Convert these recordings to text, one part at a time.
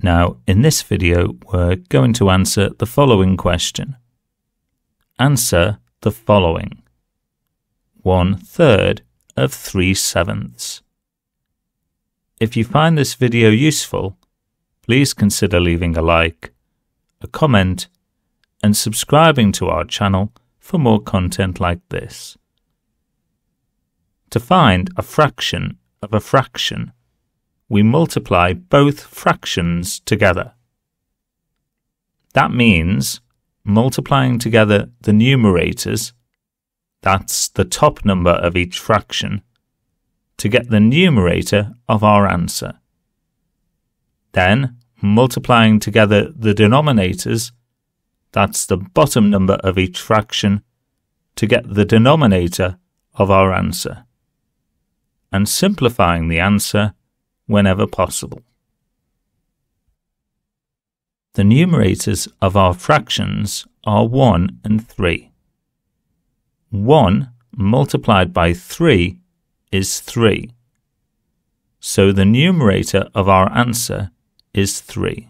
Now, in this video, we're going to answer the following question. Answer the following. One third of three sevenths. If you find this video useful, please consider leaving a like, a comment, and subscribing to our channel for more content like this. To find a fraction of a fraction, we multiply both fractions together. That means multiplying together the numerators, that's the top number of each fraction, to get the numerator of our answer. Then multiplying together the denominators, that's the bottom number of each fraction, to get the denominator of our answer. And simplifying the answer whenever possible. The numerators of our fractions are 1 and 3. 1 multiplied by 3 is 3. So the numerator of our answer is 3.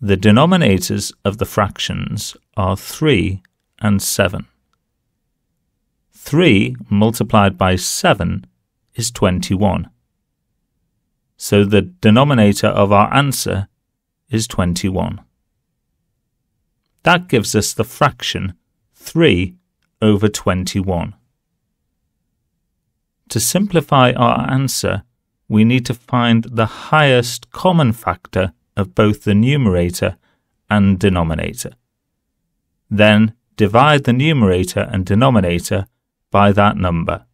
The denominators of the fractions are 3 and 7. 3 multiplied by 7 is 21. So the denominator of our answer is 21. That gives us the fraction 3 over 21. To simplify our answer, we need to find the highest common factor of both the numerator and denominator. Then divide the numerator and denominator by that number.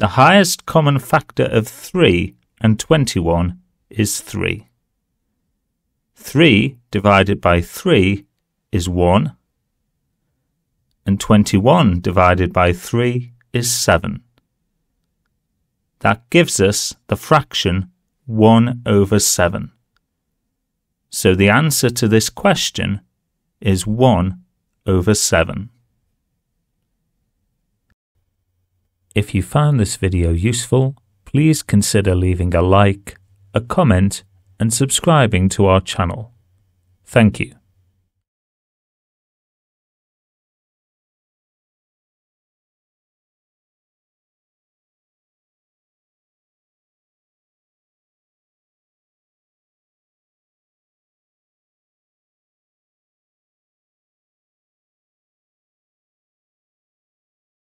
The highest common factor of 3 and 21 is 3. 3 divided by 3 is 1, and 21 divided by 3 is 7. That gives us the fraction 1 over 7. So the answer to this question is 1 over 7. If you found this video useful, please consider leaving a like, a comment, and subscribing to our channel. Thank you.